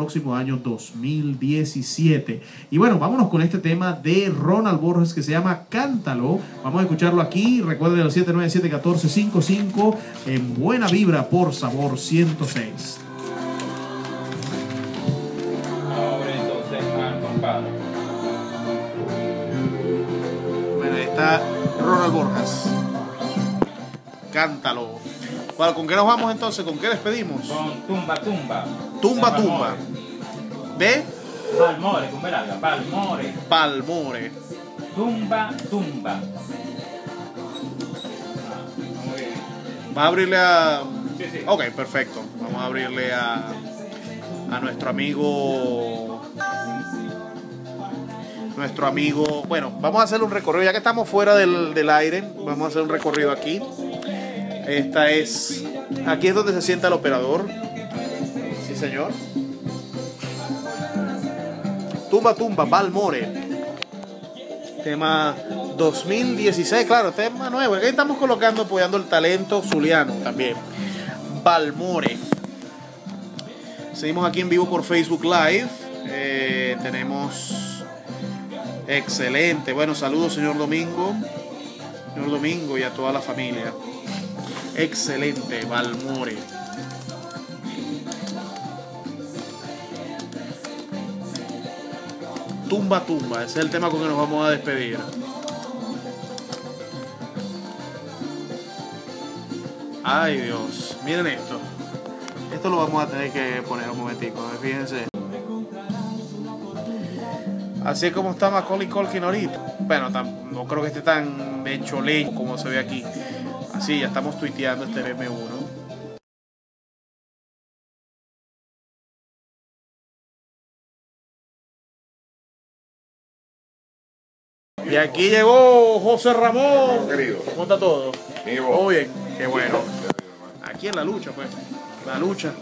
próximo año 2017. Y bueno, vámonos con este tema de Ronald Borges que se llama Cántalo. Vamos a escucharlo aquí. Recuerden el 797-1455 en Buena Vibra por Sabor 106. Ahora entonces al compadre. Bueno, ahí está Ronald Borges. Cántalo. Bueno, ¿Con qué nos vamos entonces? ¿Con qué despedimos? Con tumba, tumba. Tumba, tumba. De Palmore, con B larga. Palmore. Palmore. Tumba, tumba. Ah, muy bien. Va a abrirle a. Sí, sí. Ok, perfecto. Vamos a abrirle a, a nuestro amigo. Nuestro amigo. Bueno, vamos a hacer un recorrido. Ya que estamos fuera del, del aire, vamos a hacer un recorrido aquí. Esta es. Aquí es donde se sienta el operador. Sí, señor. Tumba Tumba, Balmore. Tema 2016, claro, tema nuevo. Aquí estamos colocando, apoyando el talento zuliano también. Balmore. Seguimos aquí en vivo por Facebook Live. Eh, tenemos. Excelente. Bueno, saludos, señor Domingo. Señor Domingo y a toda la familia. Excelente, Balmore. Tumba Tumba, ese es el tema con que nos vamos a despedir. Ay Dios, miren esto. Esto lo vamos a tener que poner un momentico, fíjense. Así es como está Macaulay Culkin ahorita. Bueno, no creo que esté tan leño como se ve aquí. Así, ya estamos tuiteando este M1. Y aquí llegó José Ramón. Querido. ¿Cómo está todo? Todo bien, qué bueno. Aquí en la lucha, pues. La lucha.